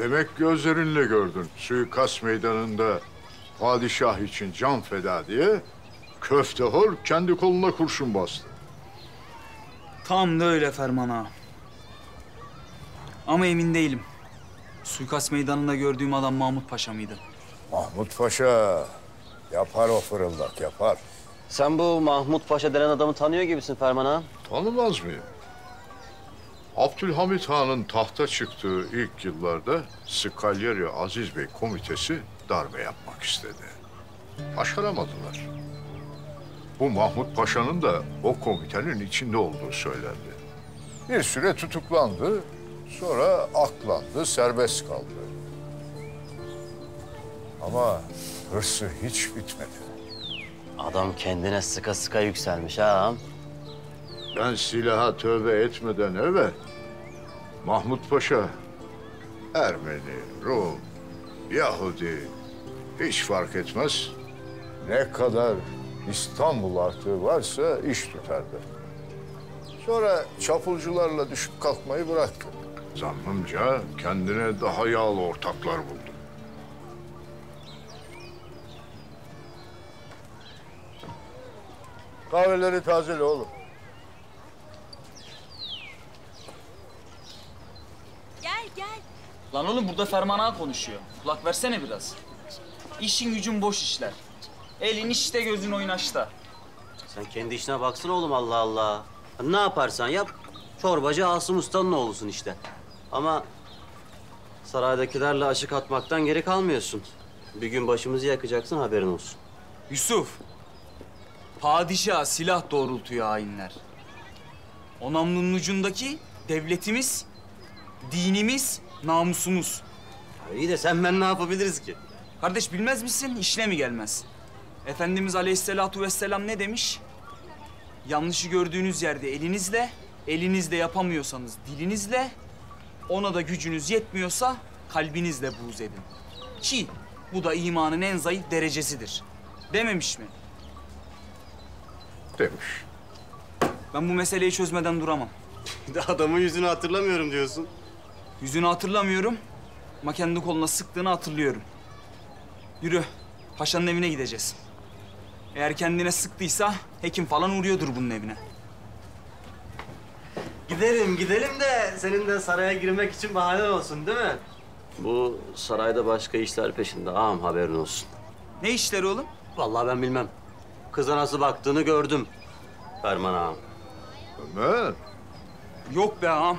Demek gözlerinle gördün. Suikast meydanında padişah için can feda diye köftehor kendi koluna kurşun bastı. Tam da öyle Ferman ağa. Ama emin değilim. Suikast meydanında gördüğüm adam Mahmut Paşa mıydı? Mahmut Paşa yapar o fırıldak yapar. Sen bu Mahmut Paşa denen adamı tanıyor gibisin Ferman ağa. Tanımaz mıyım? Abdülhamit Han'ın tahta çıktığı ilk yıllarda Skalyeri Aziz Bey komitesi darbe yapmak istedi. Başaramadılar. Bu Mahmut Paşa'nın da o komitenin içinde olduğu söylendi. Bir süre tutuklandı, sonra aklandı, serbest kaldı. Ama hırsı hiç bitmedi. Adam kendine sıka sıka yükselmiş ha. Ben silaha tövbe etmeden evvel Mahmut Paşa Ermeni, Rum, Yahudi hiç fark etmez. Ne kadar İstanbul artığı varsa iş tutardı. Sonra çapulcularla düşüp kalkmayı bıraktı. Zannımca kendine daha yağlı ortaklar buldu. Kahveleri tazele oğlum. Gel. Lan oğlum burada Ferman ağa konuşuyor. Kulak versene biraz. İşin gücün boş işler. Elin işte gözün oynaşta. Sen kendi işine baksana oğlum Allah Allah. Ne yaparsan yap, çorbacı Asım Usta'nın oğlusun işte. Ama saraydakilerle aşık atmaktan geri kalmıyorsun. Bir gün başımızı yakacaksın haberin olsun. Yusuf. Padişah silah doğrultuyor hainler. O namlunun ucundaki devletimiz, dinimiz, namusumuz. İyi de sen ben ne yapabiliriz ki? Kardeş bilmez misin? İşine mi gelmez? Efendimiz Aleyhisselatu Vesselam ne demiş? Yanlışı gördüğünüz yerde elinizle, elinizle yapamıyorsanız dilinizle, ona da gücünüz yetmiyorsa kalbinizle buğz edin. Ki bu da imanın en zayıf derecesidir. Dememiş mi? Demiş. Ben bu meseleyi çözmeden duramam. Adamın yüzünü hatırlamıyorum diyorsun. Yüzünü hatırlamıyorum ama kendi koluna sıktığını hatırlıyorum. Yürü, paşanın evine gideceğiz. Eğer kendine sıktıysa hekim falan uğruyordur bunun evine. Gidelim, gidelim de senin de saraya girmek için bahanen olsun değil mi? Bu sarayda başka işler peşinde ağam haberin olsun. Ne işleri oğlum? Vallahi ben bilmem. Kıza nasıl baktığını gördüm. Ferman ağam. Ömer, Yok be ağam.